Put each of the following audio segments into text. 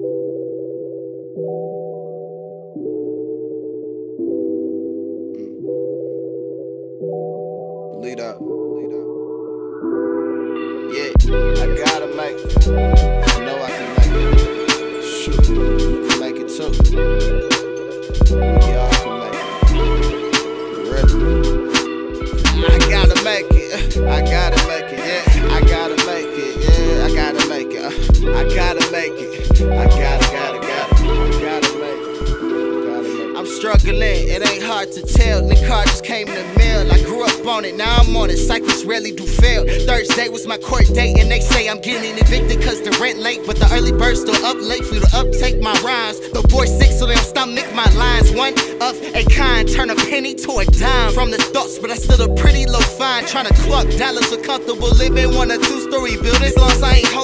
Lead up. Lead up. Yeah, I gotta make it. I know I can make it. Shoot, can make it too. We all can make it. Really? I gotta make it. I gotta make it. I gotta, gotta, gotta. I gotta make it. I'm struggling, it ain't hard to tell. The car just came in the mail. I grew up on it, now I'm on it. Cycles rarely do fail. Thursday was my court date, and they say I'm getting evicted cause the rent late. But the early bird still up late for you to uptake my rhymes. The boy sick, so they don't stomach my lines. One of a kind, turn a penny to a dime. From the thoughts, but I still a pretty low fine. Trying to cluck dollars for comfortable living. One or two story buildings. Long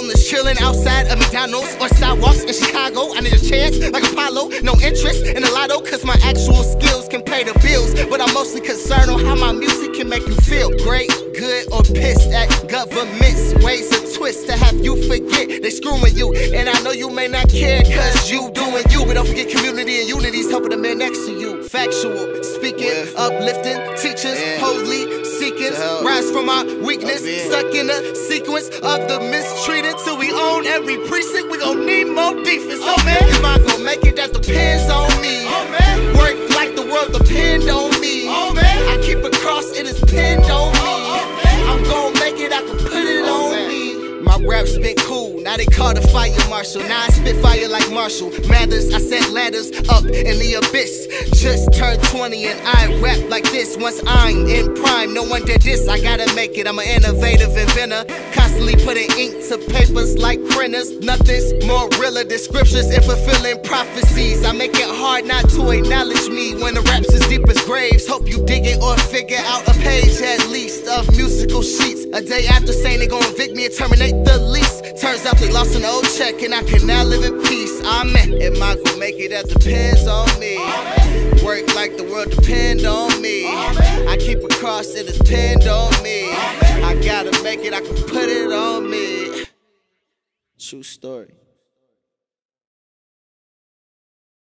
homeless, chilling outside of McDonald's or sidewalks in Chicago. I need a chance like Apollo. No interest in the lotto, cause my actual skills can pay the bills. But I'm mostly concerned on how my music can make you feel great, good, or pissed at government's ways of twist to have you forget they screwing you. And I know you may not care, cause you doing you. But don't forget community and unity's helping the man next to you. Factual, uplifting, teachers, Yeah. holy, seeking, rise from our weakness, stuck in a sequence of the mistreated till we own every precinct. We gon' need more defense. Oh man, if I gon' make it, that depends on me. Oh, man. Work like the world depend on me. Oh, man. I keep a cross, it is pinned on me. oh, oh, oh man. I'm gon' make it, I can put it Oh, on man. me. My rap's been cool, now they call the fire marshal. Now I spit fire like Marshall. Mathers, I set ladders up in the abyss. Just turned 20 and I rap like this. Once I'm in prime, no one did this. I gotta make it, I'm an innovative inventor. Constantly putting ink to papers like printers. Nothing's more realer than scriptures and fulfilling prophecies. I make it hard not to acknowledge me when the rap's as deep as graves. Hope you dig it or figure out a page at least of musical sheets. A day after saying they gon' evict me and terminate the lease. Turns out they lost an old check and I can now live in peace. Amen. Am I gon' make it? That depends on me. Work like the world depend on me. I keep a cross, it is pinned on me. I gotta make it, I can put it on me. True story.